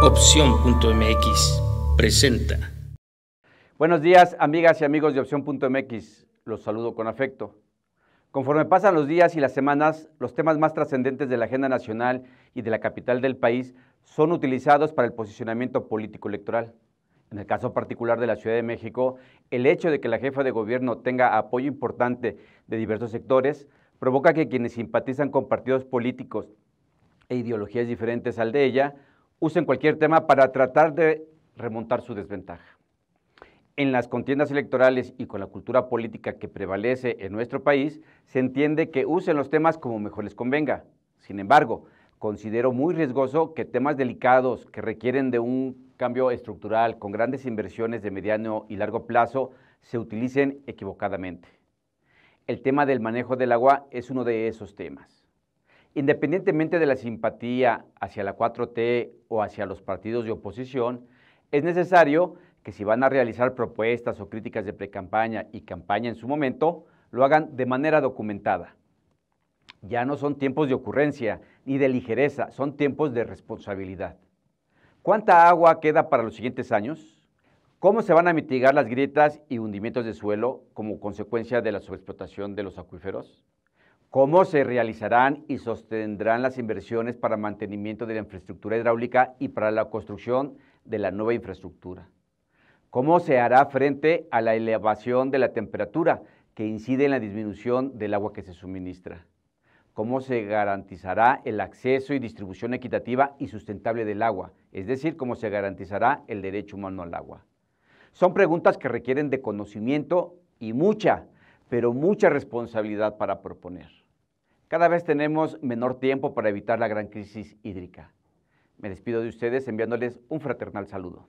Opción.mx presenta. Buenos días, amigas y amigos de Opción.mx. Los saludo con afecto. Conforme pasan los días y las semanas, los temas más trascendentes de la agenda nacional y de la capital del país son utilizados para el posicionamiento político electoral. En el caso particular de la Ciudad de México, el hecho de que la jefa de gobierno tenga apoyo importante de diversos sectores provoca que quienes simpatizan con partidos políticos e ideologías diferentes al de ella usen cualquier tema para tratar de remontar su desventaja. En las contiendas electorales y con la cultura política que prevalece en nuestro país, se entiende que usen los temas como mejor les convenga. Sin embargo, considero muy riesgoso que temas delicados que requieren de un cambio estructural con grandes inversiones de mediano y largo plazo se utilicen equivocadamente. El tema del manejo del agua es uno de esos temas. Independientemente de la simpatía hacia la 4T o hacia los partidos de oposición, es necesario que si van a realizar propuestas o críticas de precampaña y campaña en su momento, lo hagan de manera documentada ya no son tiempos de ocurrencia ni de ligereza, son tiempos de responsabilidad. ¿Cuánta agua queda para los siguientes años? ¿Cómo se van a mitigar las grietas y hundimientos de suelo como consecuencia de la sobreexplotación de los acuíferos? ¿Cómo se realizarán y sostendrán las inversiones para mantenimiento de la infraestructura hidráulica y para la construcción de la nueva infraestructura? ¿Cómo se hará frente a la elevación de la temperatura que incide en la disminución del agua que se suministra? cómo se garantizará el acceso y distribución equitativa y sustentable del agua, es decir, cómo se garantizará el derecho humano al agua. Son preguntas que requieren de conocimiento y mucha, pero mucha responsabilidad para proponer. Cada vez tenemos menor tiempo para evitar la gran crisis hídrica. Me despido de ustedes enviándoles un fraternal saludo.